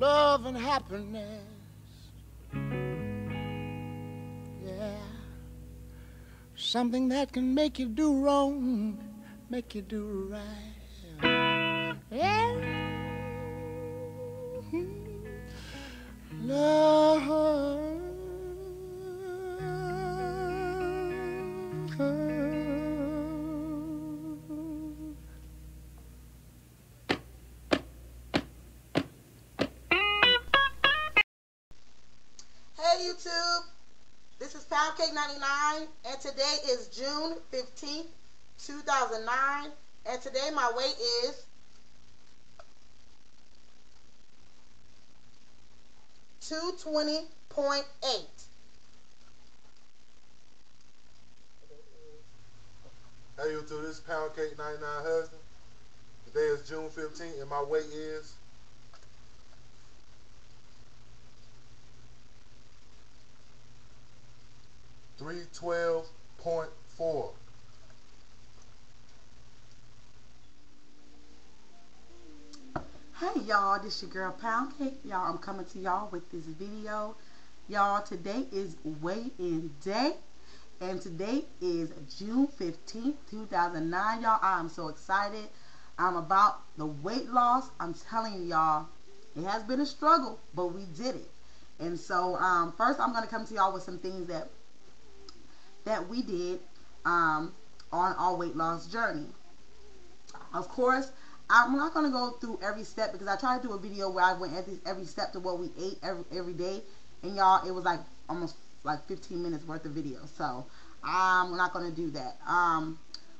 love and happiness. Yeah. Something that can make you do wrong, make you do right. Yeah. Hmm. Love. YouTube, this is Poundcake99 and today is June 15th, 2009 and today my weight is 220.8. Hey YouTube, this is Pound Cake 99 Husband. Today is June 15th and my weight is three twelve point four. Hey y'all, this your girl Pound Cake. Y'all, I'm coming to y'all with this video. Y'all, today is weigh-in day. And today is June 15th, 2009. Y'all, I'm so excited. I'm about the weight loss. I'm telling y'all, it has been a struggle, but we did it. And so, um, first, I'm going to come to y'all with some things that that we did um, on our weight loss journey. Of course, I'm not going to go through every step because I tried to do a video where I went every, step to what we ate every, every day. And y'all, it was like almost like 15 minutes worth of video. So I'm not going to do that. Um,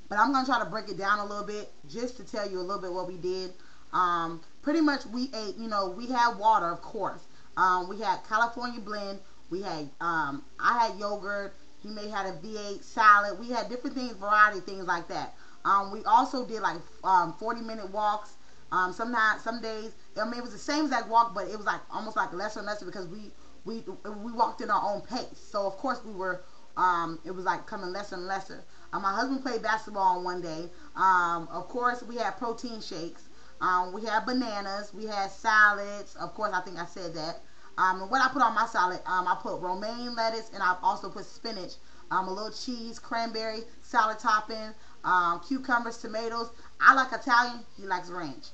but I'm going to try to break it down a little bit just to tell you a little bit what we did. Um, pretty much we ate, you know, we had water, of course. Um, we had California blend. We had, um, I had yogurt. He may had a V8 salad. We had different things, variety things like that. Um, we also did like um, 40 minute walks. Um, sometimes, some days, I mean, it was the same exact walk, but it was like almost like lesser and lesser because we we we walked in our own pace. So of course we were. Um, it was like coming lesser and lesser. Uh, my husband played basketball on one day. Um, of course, we had protein shakes. Um, we had bananas. We had salads. Of course, I think I said that. Um, what I put on my salad, um, I put romaine lettuce, and I also put spinach, um, a little cheese, cranberry, salad topping, um, cucumbers, tomatoes. I like Italian. He likes ranch.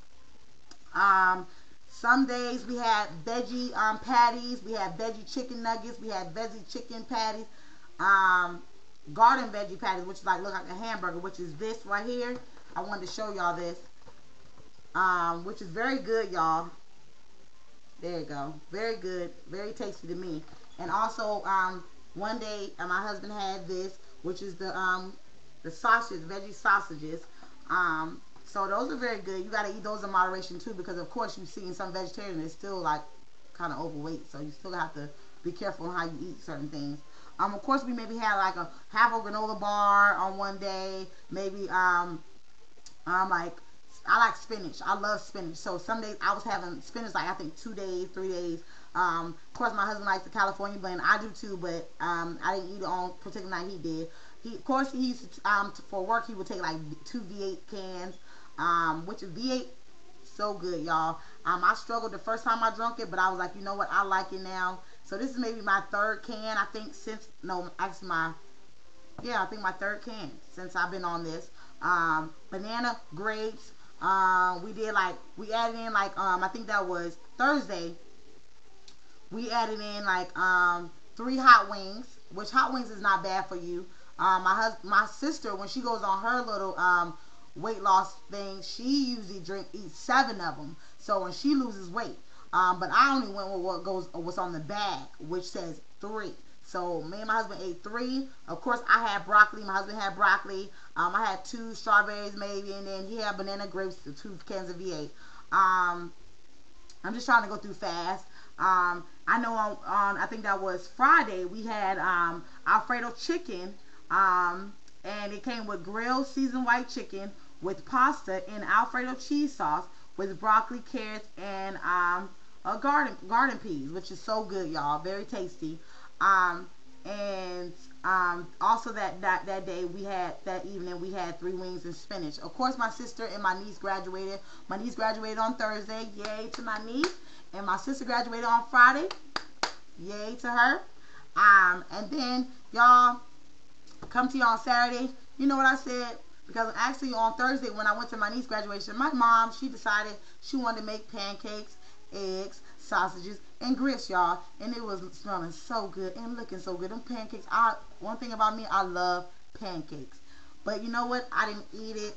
Um, some days we had veggie um, patties. We had veggie chicken nuggets. We had veggie chicken patties. Um, garden veggie patties, which like look like a hamburger, which is this right here. I wanted to show y'all this, um, which is very good, y'all. There you go. Very good. Very tasty to me. And also, um, one day uh, my husband had this, which is the um, the sausage, veggie sausages. Um, so those are very good. You got to eat those in moderation too, because of course you've seen some vegetarians that's still like kind of overweight. So you still have to be careful how you eat certain things. Um, of course we maybe had like a half a granola bar on one day. Maybe um, um like I like spinach. I love spinach. So some days I was having spinach like I think two days, three days. Um, of course my husband likes the California blend. I do too, but um, I didn't eat it on particular night he did. He, of course, he used to, um, for work, he would take like two V8 cans, um, which is V8, so good, y'all. Um, I struggled the first time I drunk it, but I was like, you know what, I like it now. So this is maybe my third can, I think, since, no, actually my, yeah, I think my third can since I've been on this. Um, banana, grapes, um, we did like, we added in like, um, I think that was Thursday, we added in like, um, three hot wings, which hot wings is not bad for you. Um, my hus- my sister, when she goes on her little um, weight loss thing, she usually drink eats seven of them. So when she loses weight, um, but I only went with what goes what's on the bag, which says three. So me and my husband ate three. Of course, I had broccoli. My husband had broccoli. Um, I had two strawberries maybe, and then he had banana grapes, two cans of V8. Um, I'm just trying to go through fast. Um, I know on, on I think that was Friday we had um, Alfredo chicken um, and it came with grilled seasoned white chicken with pasta and Alfredo cheese sauce with broccoli, carrots, and um, a garden garden peas, which is so good, y'all. Very tasty. Um, and um, also that, that that day we had that evening we had three wings and spinach. Of course, my sister and my niece graduated. My niece graduated on Thursday. Yay to my niece! and my sister graduated on Friday. Yay to her. Um, and then y'all come to you on Saturday. You know what I said? Because actually on Thursday when I went to my niece's graduation, my mom, she decided she wanted to make pancakes, eggs, sausages, and grits, y'all. And it was smelling so good and looking so good. Them pancakes, I one thing about me, I love pancakes. But you know what? I didn't eat it.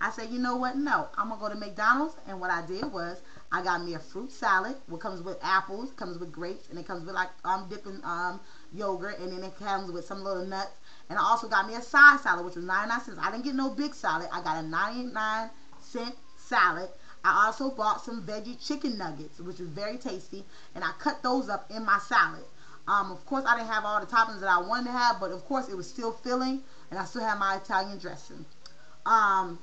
I said, you know what? No, I'm gonna go to McDonald's. And what I did was I got me a fruit salad, what comes with apples, comes with grapes, and it comes with like um dipping um yogurt, and then it comes with some little nuts. And I also got me a side salad, which was 99 cents. I didn't get no big salad. I got a 99 cent salad. I also bought some veggie chicken nuggets, which was very tasty, and I cut those up in my salad. Um, of course, I didn't have all the toppings that I wanted to have, but of course, it was still filling, and I still had my Italian dressing. Um,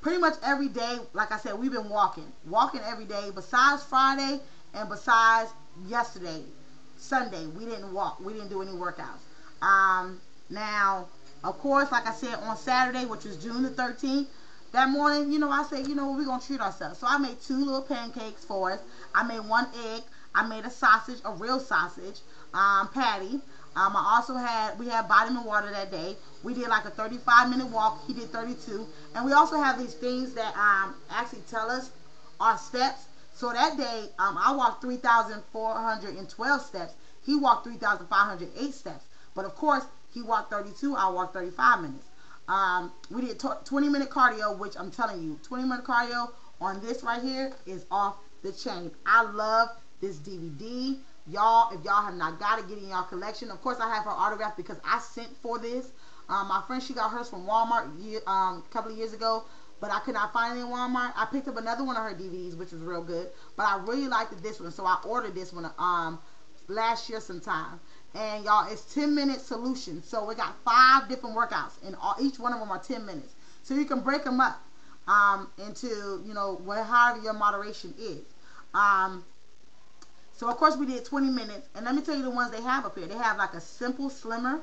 pretty much every day, like I said, we've been walking, walking every day. Besides Friday and besides yesterday, Sunday, we didn't walk. We didn't do any workouts. Um, now, of course, like I said, on Saturday, which was June the 13th, that morning, you know, I said, you know, we're going to treat ourselves. So I made two little pancakes for us. I made one egg. I made a sausage, a real sausage, um, patty. Um, I also had, we had vitamin water that day. We did like a 35 minute walk. He did 32. And we also have these things that um, actually tell us our steps. So that day, um, I walked 3,412 steps. He walked 3,508 steps. But of course, he walked 32, I walked 35 minutes. Um, we did 20 minute cardio, which I'm telling you, 20 minute cardio on this right here is off the chain. I love this DVD. Y'all, if y'all have not got it, get in y'all collection. Of course, I have her autograph because I sent for this. Um, my friend, she got hers from Walmart um, a couple of years ago, but I could not find it in Walmart. I picked up another one of her DVDs, which was real good, but I really liked this one, so I ordered this one um, last year sometime and y'all it's 10 minute solution so we got five different workouts and all, each one of them are 10 minutes. So you can break them up um, into you know where however your moderation is. Um, so of course we did 20 minutes. And let me tell you the ones they have up here. They have like a simple slimmer.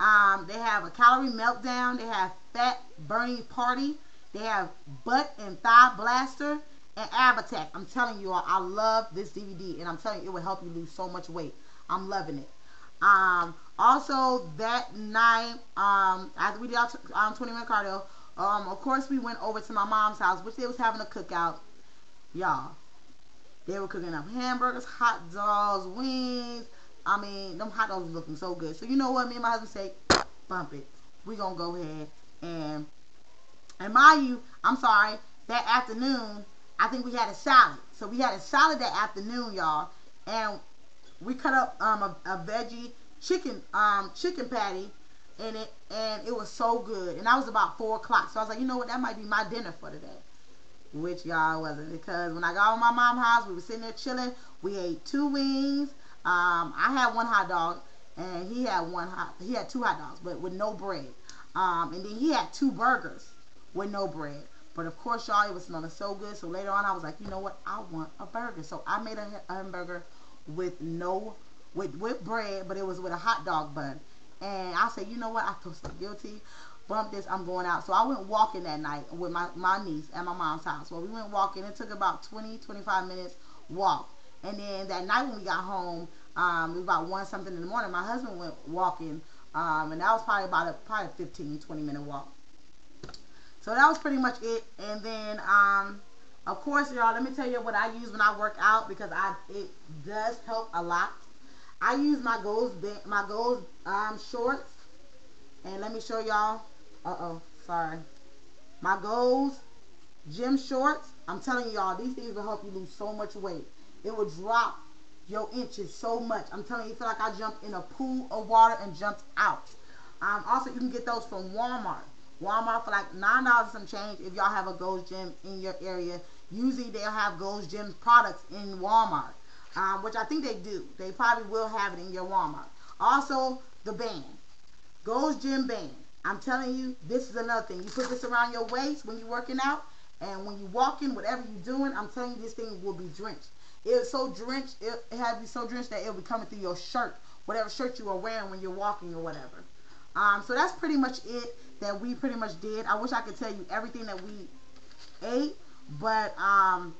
Um, they have a calorie meltdown. They have fat burning party. They have butt and thigh blaster and ab attack. I'm telling you all i love this dvd and i'm telling you it will help you lose so much weight. I'm loving it um, also that night, um, after we did our um, 20 minute cardio, um, of course we went over to my mom's house, which they was having a cookout. Y'all, they were cooking up hamburgers, hot dogs, wings. I mean, them hot dogs looking so good. So you know what? Me and my husband say, bump it. We gonna go ahead and and mind you, I'm sorry, that afternoon, I think we had a salad. So we had a salad that afternoon, y'all. And we cut up um, a, a veggie chicken um, chicken patty in it, and it was so good. And that was about four o'clock. So I was like, you know what, that might be my dinner for today. Which y'all wasn't because when I got to my mom's house, we were sitting there chilling. We ate two wings. Um, I had one hot dog, and he had one hot. He had two hot dogs, but with no bread. Um, and then he had two burgers with no bread. But of course, y'all, it was smelling so good. So later on, I was like, you know what? I want a burger. So I made a, a hamburger with no with with bread, but it was with a hot dog bun. And I said, you know what? I feel so guilty. Bump this. I'm going out. So I went walking that night with my, my niece at my mom's house. Well, we went walking. It took about 20, 25 minutes walk. And then that night when we got home, um, it was about one something in the morning. My husband went walking, um, and that was probably about a probably a 15, 20 minute walk. So that was pretty much it. And then um, of course, y'all, let me tell you what I use when I work out because I it does help a lot. I use my Gold's my Gold's um shorts, and let me show y'all. Uh oh, sorry. My Gold's Gym shorts. I'm telling y'all, these things will help you lose so much weight. It will drop your inches so much. I'm telling you, you feel like I jumped in a pool of water and jumped out. Um, also, you can get those from Walmart. Walmart for like nine dollars some change if y'all have a Gold's Gym in your area. Usually they'll have Gold's Gym products in Walmart, um, which I think they do. They probably will have it in your Walmart. Also, the band, Gold's Gym band. I'm telling you, this is another thing. You put this around your waist when you're working out, and when you walking, whatever you're doing, I'm telling you, this thing will be drenched. It's so drenched, it, it has to be so drenched that it'll be coming through your shirt, whatever shirt you are wearing when you're walking or whatever. Um, so that's pretty much it that we pretty much did. I wish I could tell you everything that we ate, but um,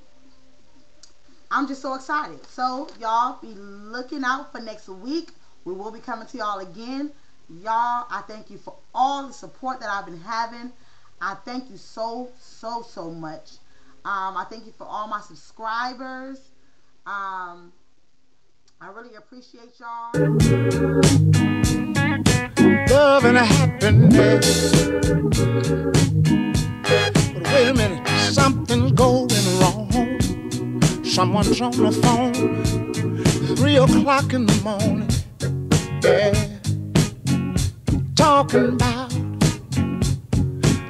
I'm just so excited. So y'all be looking out for next week. We will be coming to y'all again. Y'all, I thank you for all the support that I've been having. I thank you so, so, so much. Um, I thank you for all my subscribers. Um, I really appreciate y'all. Love and happiness. But wait a minute, something's going wrong. Someone's on the phone, three o'clock in the morning. Yeah, talking about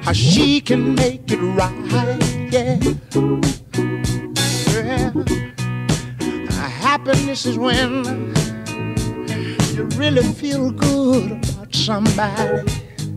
how she can make it right. Yeah. Happiness is when you really feel good somebody.